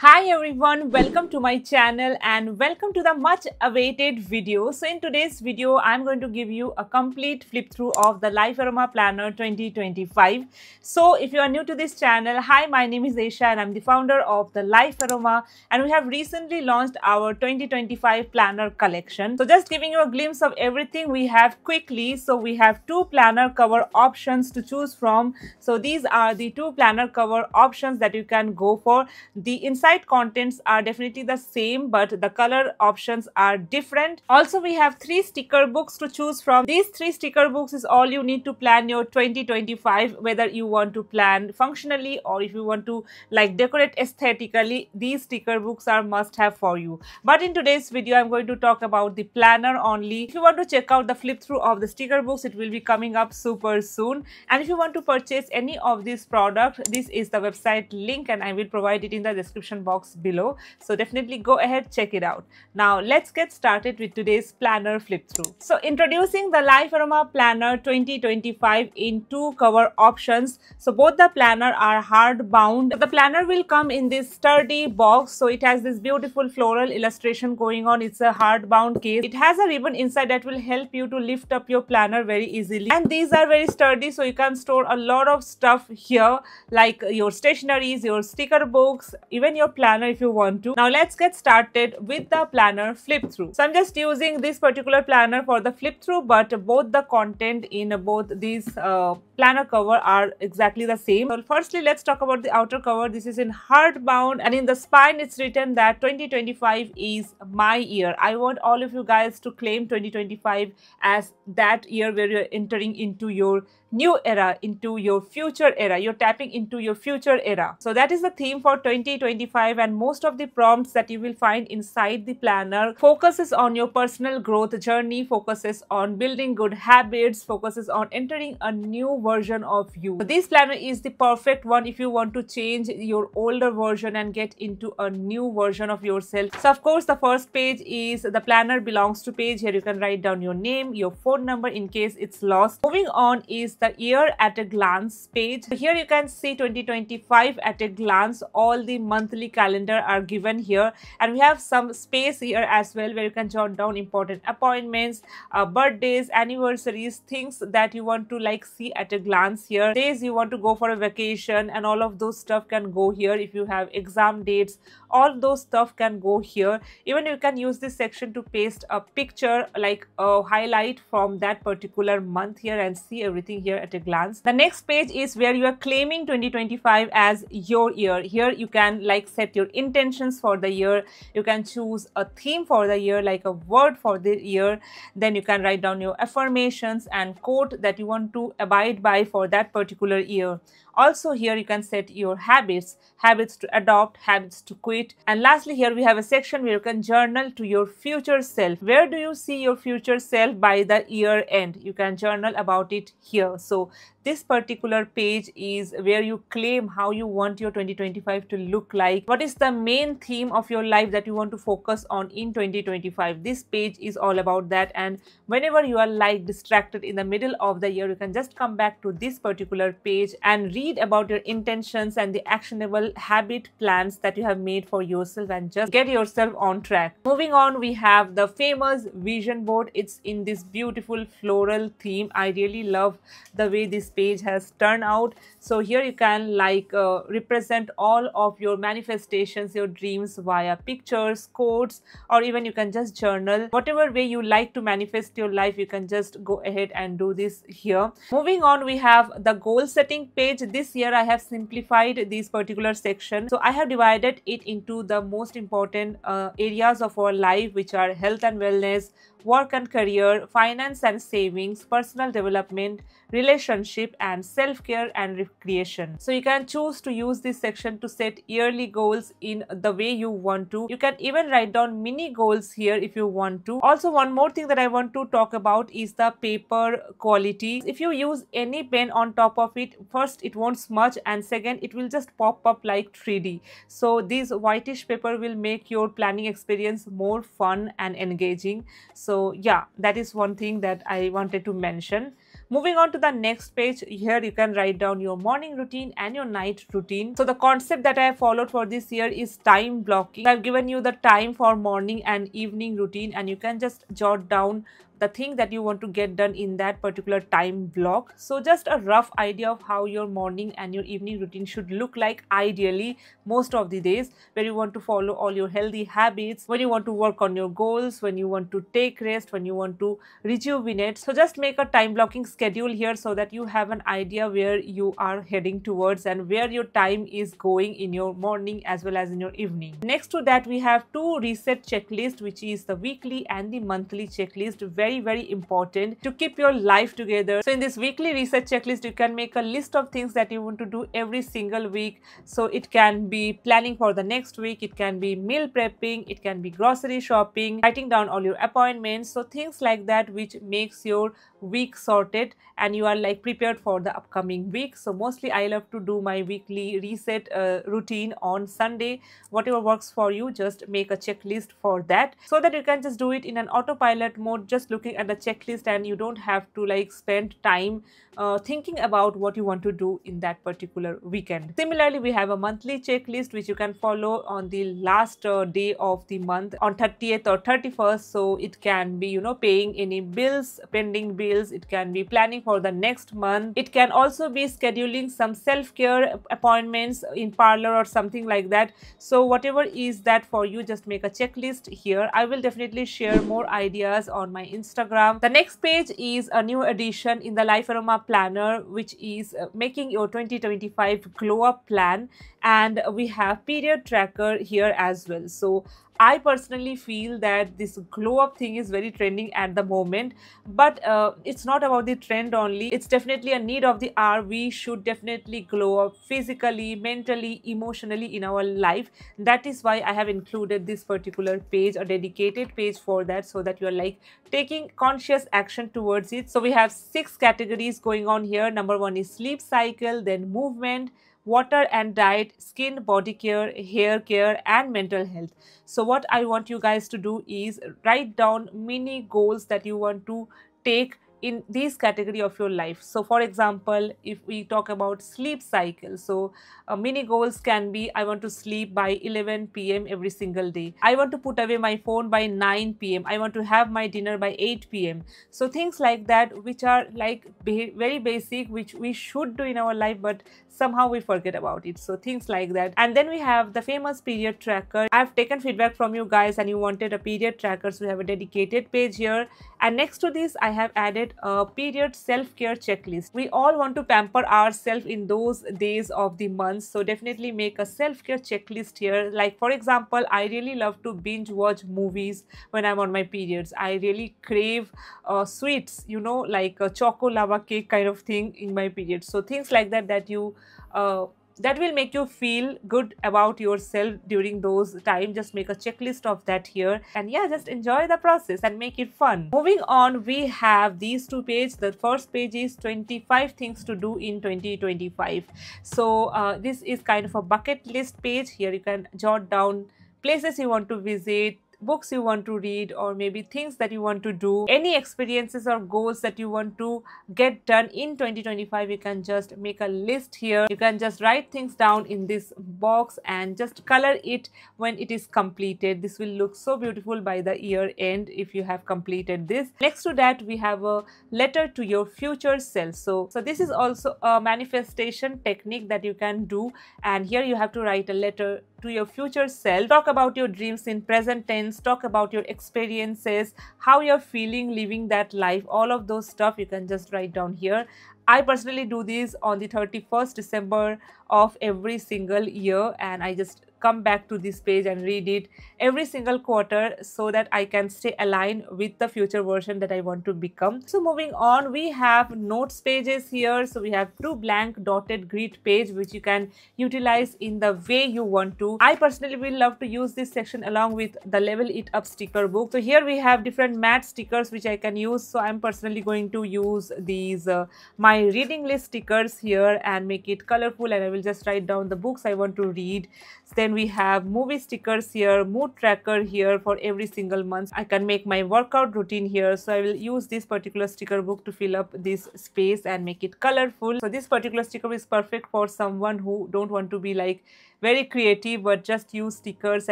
Hi everyone, welcome to my channel and welcome to the much awaited video. So in today's video, I'm going to give you a complete flip through of the Life Aroma Planner 2025. So if you are new to this channel, hi, my name is Esha and I'm the founder of the Life Aroma and we have recently launched our 2025 planner collection. So just giving you a glimpse of everything we have quickly. So we have two planner cover options to choose from. So these are the two planner cover options that you can go for. The inside inside contents are definitely the same but the color options are different. Also we have three sticker books to choose from. These three sticker books is all you need to plan your 2025 whether you want to plan functionally or if you want to like decorate aesthetically these sticker books are must have for you. But in today's video I'm going to talk about the planner only. If you want to check out the flip through of the sticker books it will be coming up super soon and if you want to purchase any of these products this is the website link and I will provide it in the description description box below. So definitely go ahead, check it out. Now let's get started with today's planner flip through. So introducing the Life Aroma Planner 2025 in two cover options. So both the planner are hard bound. The planner will come in this sturdy box. So it has this beautiful floral illustration going on. It's a hard bound case. It has a ribbon inside that will help you to lift up your planner very easily. And these are very sturdy so you can store a lot of stuff here like your stationaries, your sticker books, even your your planner if you want to. Now let's get started with the planner flip through. So I'm just using this particular planner for the flip through but both the content in both these uh, planner cover are exactly the same. So firstly let's talk about the outer cover. This is in hardbound and in the spine it's written that 2025 is my year. I want all of you guys to claim 2025 as that year where you're entering into your new era into your future era. You're tapping into your future era. So that is the theme for 2025 and most of the prompts that you will find inside the planner focuses on your personal growth journey focuses on building good habits focuses on entering a new version of you. So this planner is the perfect one if you want to change your older version and get into a new version of yourself. So of course the first page is the planner belongs to page. Here you can write down your name your phone number in case it's lost. Moving on is the year at a glance page. Here you can see 2025 at a glance. All the monthly calendar are given here and we have some space here as well where you can jot down important appointments, uh, birthdays, anniversaries, things that you want to like see at a glance here. Days you want to go for a vacation and all of those stuff can go here if you have exam dates. All those stuff can go here. Even you can use this section to paste a picture like a highlight from that particular month here and see everything here at a glance. The next page is where you are claiming 2025 as your year. Here you can like set your intentions for the year. You can choose a theme for the year like a word for the year. Then you can write down your affirmations and quote that you want to abide by for that particular year. Also here you can set your habits, habits to adopt, habits to quit. And lastly here we have a section where you can journal to your future self. Where do you see your future self by the year end? You can journal about it here. So this particular page is where you claim how you want your 2025 to look like. What is the main theme of your life that you want to focus on in 2025? This page is all about that and whenever you are like distracted in the middle of the year, you can just come back to this particular page and read about your intentions and the actionable habit plans that you have made for yourself and just get yourself on track. Moving on, we have the famous vision board. It's in this beautiful floral theme. I really love the way this page has turned out. So here you can like uh, represent all of your manifestations your dreams via pictures quotes or even you can just journal. Whatever way you like to manifest your life you can just go ahead and do this here. Moving on we have the goal setting page. This year i have simplified this particular section. So i have divided it into the most important uh, areas of our life which are health and wellness work and career, finance and savings, personal development, relationship and self-care and recreation. So you can choose to use this section to set yearly goals in the way you want to. You can even write down mini goals here if you want to. Also one more thing that I want to talk about is the paper quality. If you use any pen on top of it, first it won't smudge and second it will just pop up like 3D. So this whitish paper will make your planning experience more fun and engaging. So yeah, that is one thing that I wanted to mention. Moving on to the next page, here you can write down your morning routine and your night routine. So the concept that I have followed for this year is time blocking. I've given you the time for morning and evening routine and you can just jot down the thing that you want to get done in that particular time block. So just a rough idea of how your morning and your evening routine should look like ideally most of the days where you want to follow all your healthy habits, when you want to work on your goals, when you want to take rest, when you want to rejuvenate. So just make a time blocking schedule here so that you have an idea where you are heading towards and where your time is going in your morning as well as in your evening. Next to that we have two reset checklist which is the weekly and the monthly checklist very very important to keep your life together. So in this weekly research checklist you can make a list of things that you want to do every single week. So it can be planning for the next week it can be meal prepping it can be grocery shopping writing down all your appointments. So things like that which makes your week sorted and you are like prepared for the upcoming week. So mostly i love to do my weekly reset uh, routine on sunday. Whatever works for you just make a checklist for that. So that you can just do it in an autopilot mode just looking at the checklist and you don't have to like spend time uh, thinking about what you want to do in that particular weekend. Similarly we have a monthly checklist which you can follow on the last uh, day of the month on 30th or 31st so it can be you know paying any bills pending bills it can be planning for the next month. It can also be scheduling some self-care appointments in parlor or something like that. So whatever is that for you just make a checklist here. I will definitely share more ideas on my instagram. The next page is a new addition in the life aroma planner which is uh, making your 2025 glow up plan. And we have period tracker here as well. So I personally feel that this glow up thing is very trending at the moment, but uh, it's not about the trend only. It's definitely a need of the hour. We should definitely glow up physically, mentally, emotionally in our life. That is why I have included this particular page, a dedicated page for that, so that you are like taking conscious action towards it. So we have six categories going on here. Number one is sleep cycle, then movement, water and diet, skin, body care, hair care and mental health. So what I want you guys to do is write down mini goals that you want to take in this category of your life. So for example if we talk about sleep cycle so uh, mini goals can be i want to sleep by 11 pm every single day. I want to put away my phone by 9 pm i want to have my dinner by 8 pm so things like that which are like very basic which we should do in our life but somehow we forget about it. So things like that. And then we have the famous period tracker. I've taken feedback from you guys and you wanted a period tracker so we have a dedicated page here. And next to this i have added a period self-care checklist. We all want to pamper ourselves in those days of the month so definitely make a self-care checklist here. Like for example i really love to binge watch movies when i'm on my periods. I really crave uh, sweets you know like a choco lava cake kind of thing in my periods. So things like that that you uh, that will make you feel good about yourself during those time. Just make a checklist of that here. And yeah just enjoy the process and make it fun. Moving on we have these two pages the first page is 25 things to do in 2025 so uh, this is kind of a bucket list page. Here you can jot down places you want to visit books you want to read or maybe things that you want to do any experiences or goals that you want to get done in 2025 you can just make a list here. You can just write things down in this box and just color it when it is completed. This will look so beautiful by the year end if you have completed this. Next to that we have a letter to your future self. So so this is also a manifestation technique that you can do. And here you have to write a letter to your future self. Talk about your dreams in present tense. Talk about your experiences how you're feeling living that life all of those stuff you can just write down here. I personally do this on the 31st December of every single year and I just come back to this page and read it every single quarter so that I can stay aligned with the future version that I want to become. So moving on, we have notes pages here. So we have two blank dotted grid page which you can utilize in the way you want to. I personally will love to use this section along with the level it up sticker book. So here we have different matte stickers which I can use. So I'm personally going to use these uh, my reading list stickers here and make it colorful and I will just write down the books I want to read. Then we have movie stickers here mood tracker here for every single month. I can make my workout routine here. So i will use this particular sticker book to fill up this space and make it colorful. So this particular sticker is perfect for someone who don't want to be like very creative but just use stickers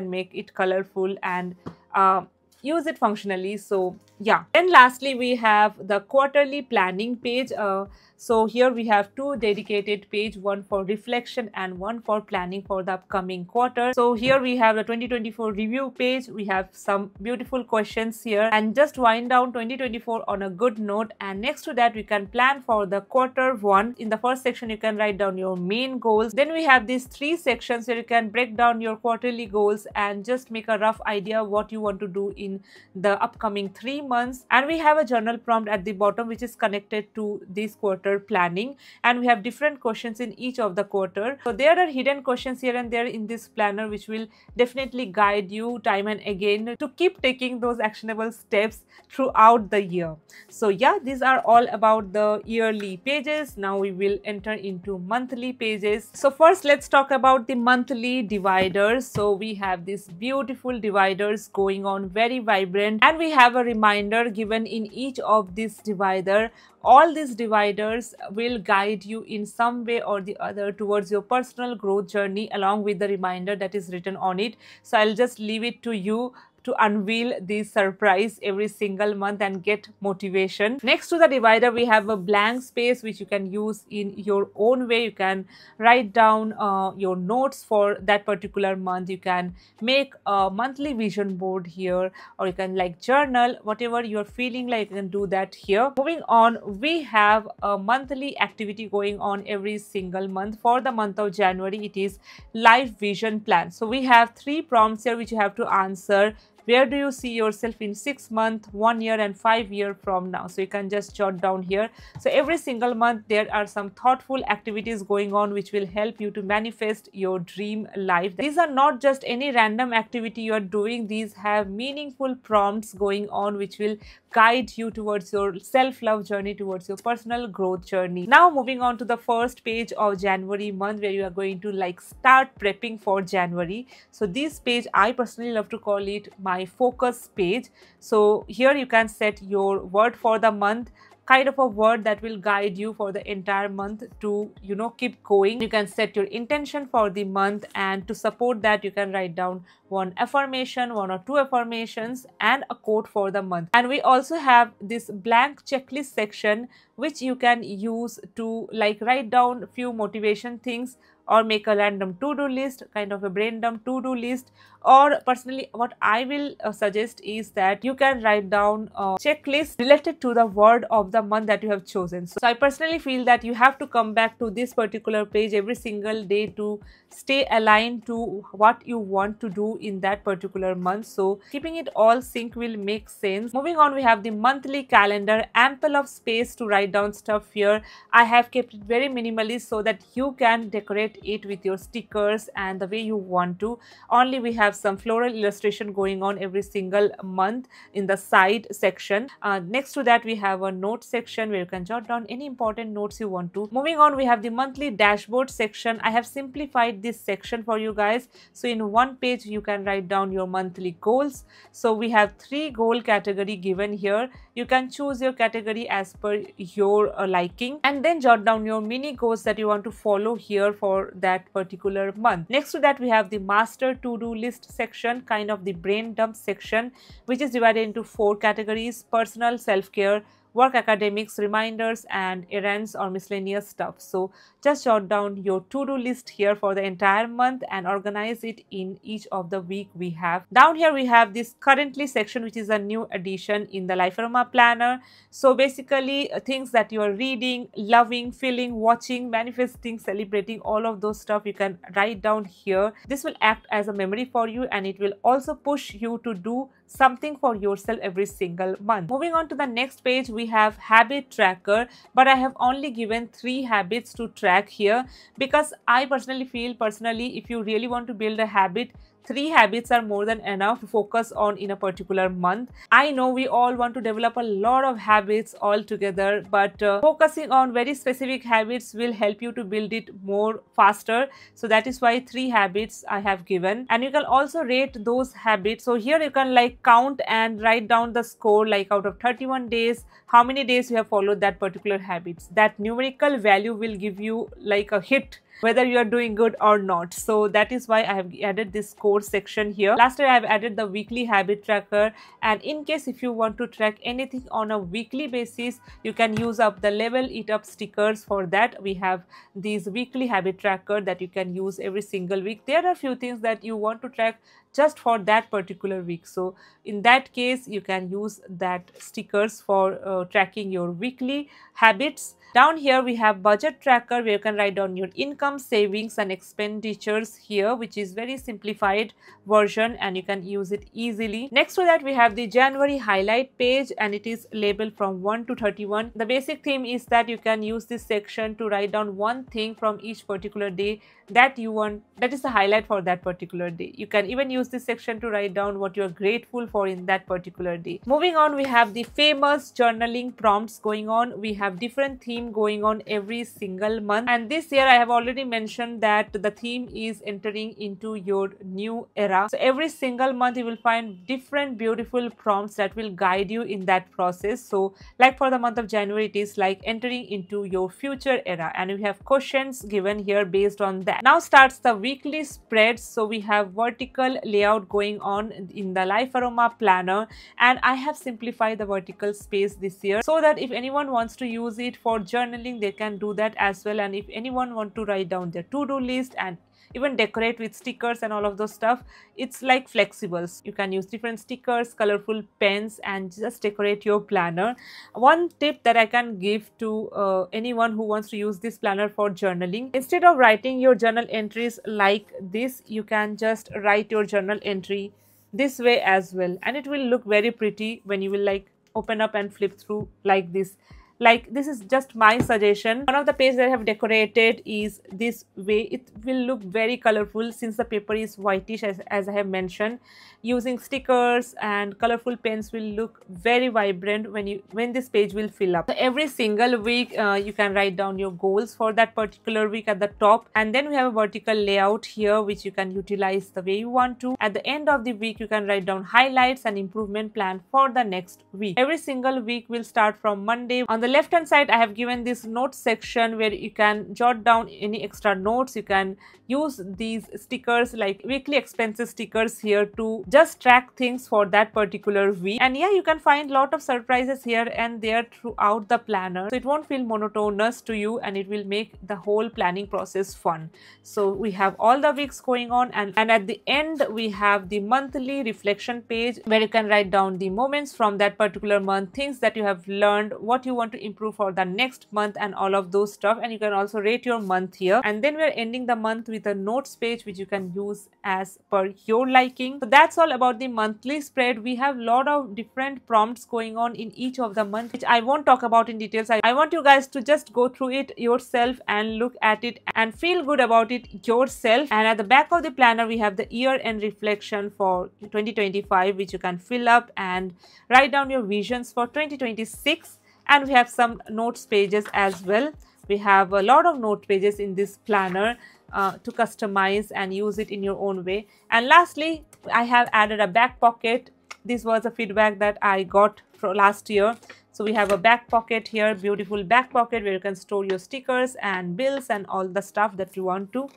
and make it colorful and uh, use it functionally. So yeah. Then lastly we have the quarterly planning page. Uh, so here we have two dedicated page, one for reflection and one for planning for the upcoming quarter. So here we have the 2024 review page. We have some beautiful questions here and just wind down 2024 on a good note. And next to that, we can plan for the quarter one. In the first section, you can write down your main goals. Then we have these three sections where you can break down your quarterly goals and just make a rough idea what you want to do in the upcoming three months. And we have a journal prompt at the bottom, which is connected to this quarter quarter planning and we have different questions in each of the quarter. So there are hidden questions here and there in this planner which will definitely guide you time and again to keep taking those actionable steps throughout the year. So yeah, these are all about the yearly pages. Now we will enter into monthly pages. So first let's talk about the monthly dividers. So we have these beautiful dividers going on very vibrant and we have a reminder given in each of this divider all these dividers will guide you in some way or the other towards your personal growth journey along with the reminder that is written on it. So i'll just leave it to you to unveil this surprise every single month and get motivation. Next to the divider, we have a blank space which you can use in your own way. You can write down uh, your notes for that particular month. You can make a monthly vision board here or you can like journal, whatever you're feeling like you can do that here. Moving on, we have a monthly activity going on every single month. For the month of January, it is life vision plan. So we have three prompts here which you have to answer where do you see yourself in six months one year and five year from now? So you can just jot down here. So every single month there are some thoughtful activities going on which will help you to manifest your dream life. These are not just any random activity you are doing. These have meaningful prompts going on which will guide you towards your self-love journey towards your personal growth journey. Now moving on to the first page of january month where you are going to like start prepping for january. So this page i personally love to call it my focus page. So here you can set your word for the month kind of a word that will guide you for the entire month to you know keep going. You can set your intention for the month and to support that you can write down one affirmation one or two affirmations and a quote for the month. And we also have this blank checklist section which you can use to like write down few motivation things or make a random to-do list kind of a brain dump to-do list. Or personally what i will uh, suggest is that you can write down a checklist related to the word of the month that you have chosen. So, so i personally feel that you have to come back to this particular page every single day to stay aligned to what you want to do in that particular month. So keeping it all sync will make sense. Moving on we have the monthly calendar. Ample of space to write down stuff here. I have kept it very minimalist so that you can decorate it with your stickers and the way you want to. Only we have some floral illustration going on every single month in the side section. Uh, next to that we have a note section where you can jot down any important notes you want to. Moving on we have the monthly dashboard section. I have simplified this section for you guys. So in one page you can write down your monthly goals. So we have three goal category given here. You can choose your category as per your uh, liking. And then jot down your mini goals that you want to follow here for that particular month. Next to that we have the master to-do list section kind of the brain dump section which is divided into four categories personal self-care work academics, reminders and errands or miscellaneous stuff. So just jot down your to-do list here for the entire month and organize it in each of the week we have. Down here we have this currently section which is a new addition in the Life Aroma Planner. So basically uh, things that you are reading, loving, feeling, watching, manifesting, celebrating all of those stuff you can write down here. This will act as a memory for you and it will also push you to do something for yourself every single month. Moving on to the next page, we have habit tracker, but I have only given three habits to track here because I personally feel personally if you really want to build a habit, three habits are more than enough to focus on in a particular month. I know we all want to develop a lot of habits all together, but uh, focusing on very specific habits will help you to build it more faster. So that is why three habits I have given. And you can also rate those habits. So here you can like count and write down the score like out of 31 days, how many days you have followed that particular habits. That numerical value will give you like a hit whether you are doing good or not. So that is why I have added this score section here. last year I have added the weekly habit tracker and in case if you want to track anything on a weekly basis, you can use up the level it up stickers. For that, we have these weekly habit tracker that you can use every single week. There are few things that you want to track just for that particular week. So in that case you can use that stickers for uh, tracking your weekly habits. Down here we have budget tracker where you can write down your income savings and expenditures here which is very simplified version and you can use it easily. Next to that we have the january highlight page and it is labeled from 1 to 31 the basic theme is that you can use this section to write down one thing from each particular day that you want that is the highlight for that particular day. You can even use this section to write down what you're grateful for in that particular day. Moving on we have the famous journaling prompts going on. We have different theme going on every single month. And this year i have already mentioned that the theme is entering into your new era. So every single month you will find different beautiful prompts that will guide you in that process. So like for the month of january it is like entering into your future era. And we have questions given here based on that. Now starts the weekly spreads. So we have vertical layout going on in the Life Aroma planner and I have simplified the vertical space this year so that if anyone wants to use it for journaling they can do that as well. And if anyone want to write down their to-do list and even decorate with stickers and all of those stuff it's like flexibles. You can use different stickers colorful pens and just decorate your planner. One tip that i can give to uh, anyone who wants to use this planner for journaling instead of writing your journal entries like this you can just write your journal entry this way as well. And it will look very pretty when you will like open up and flip through like this like this is just my suggestion. One of the pages that i have decorated is this way. It will look very colorful since the paper is whitish as, as i have mentioned. Using stickers and colorful pens will look very vibrant when you when this page will fill up. So every single week uh, you can write down your goals for that particular week at the top. And then we have a vertical layout here which you can utilize the way you want to. At the end of the week you can write down highlights and improvement plan for the next week. Every single week will start from monday. On the left hand side i have given this notes section where you can jot down any extra notes. You can use these stickers like weekly expenses stickers here to just track things for that particular week. And yeah you can find lot of surprises here and there throughout the planner. So it won't feel monotonous to you and it will make the whole planning process fun. So we have all the weeks going on and, and at the end we have the monthly reflection page where you can write down the moments from that particular month things that you have learned what you want to improve for the next month and all of those stuff. And you can also rate your month here. And then we're ending the month with a notes page which you can use as per your liking. So that's all about the monthly spread. We have a lot of different prompts going on in each of the month which i won't talk about in details. I, I want you guys to just go through it yourself and look at it and feel good about it yourself. And at the back of the planner we have the year end reflection for 2025 which you can fill up and write down your visions for 2026 and we have some notes pages as well. We have a lot of note pages in this planner uh, to customize and use it in your own way. And lastly i have added a back pocket. This was a feedback that i got for last year. So we have a back pocket here beautiful back pocket where you can store your stickers and bills and all the stuff that you want to.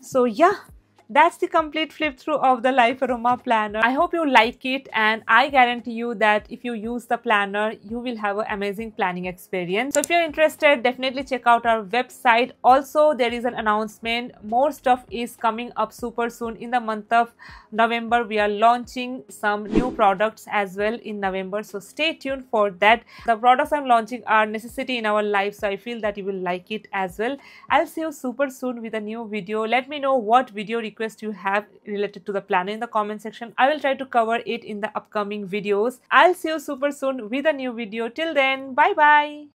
So yeah that's the complete flip through of the Life Aroma planner. I hope you like it and I guarantee you that if you use the planner, you will have an amazing planning experience. So if you're interested, definitely check out our website. Also, there is an announcement. More stuff is coming up super soon in the month of November. We are launching some new products as well in November. So stay tuned for that. The products I'm launching are necessity in our life. So I feel that you will like it as well. I'll see you super soon with a new video. Let me know what video request request you have related to the planner in the comment section. I will try to cover it in the upcoming videos. I'll see you super soon with a new video. Till then, bye bye.